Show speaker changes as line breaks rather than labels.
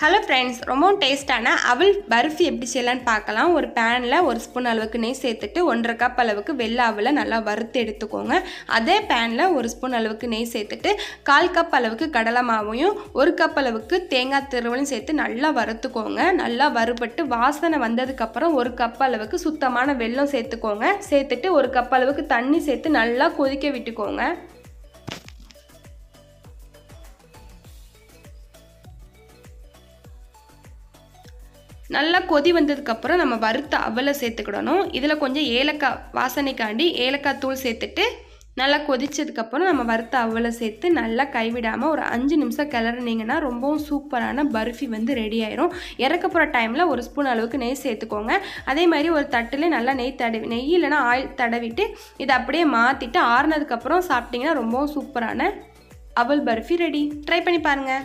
Hello friends ரொம்ப டேஸ்ட்டான அவல் பர்ஃபி எப்படி செய்யலான்னு பார்க்கலாம். ஒரு பேனில் ஒரு ஸ்பூன் அளவுக்கு நெய் சேர்த்துட்டு ஒன்றரை கப் அளவுக்கு வெள்ளை அவலை நல்லா வறுத்து எடுத்துக்கோங்க. அதே பேனில் ஒரு ஸ்பூன் அளவுக்கு நெய் சேர்த்துட்டு கால் கப் அளவுக்கு கடலை மாவையும் ஒரு கப் அளவுக்கு தேங்காய் திருவலையும் சேர்த்து நல்லா வறுத்துக்கோங்க. நல்லா வறுபட்டு வாசனை வந்ததுக்கப்புறம் ஒரு கப் அளவுக்கு சுத்தமான வெல்லம் சேர்த்துக்கோங்க. சேர்த்துட்டு ஒரு கப் அளவுக்கு தண்ணி சேர்த்து நல்லா கொதிக்க விட்டுக்கோங்க. நல்லா கொதி வந்ததுக்கப்புறம் நம்ம வறுத்த அவலை சேர்த்துக்கிடணும். இதில் கொஞ்சம் ஏலக்காய் வாசனைக்காண்டி ஏலக்காய் தூள் சேர்த்துட்டு நல்லா கொதிச்சதுக்கப்புறம் நம்ம வறுத்த அவலை சேர்த்து நல்லா கைவிடாமல் ஒரு அஞ்சு நிமிஷம் கிளறினீங்கன்னா ரொம்பவும் சூப்பரான பர்ஃபி வந்து ரெடி ஆயிரும். இறக்க போகிற டைமில் ஒரு ஸ்பூன் அளவுக்கு நெய் சேர்த்துக்கோங்க. அதே மாதிரி ஒரு தட்டில் நல்லா நெய் தடவி நெய் இல்லைனா ஆயில் தடவிட்டு இதை அப்படியே மாற்றிட்டு ஆறுனதுக்கப்புறம் சாப்பிட்டிங்கன்னா ரொம்பவும் சூப்பரான அவல் பர்ஃபி ரெடி. ட்ரை பண்ணி பாருங்கள்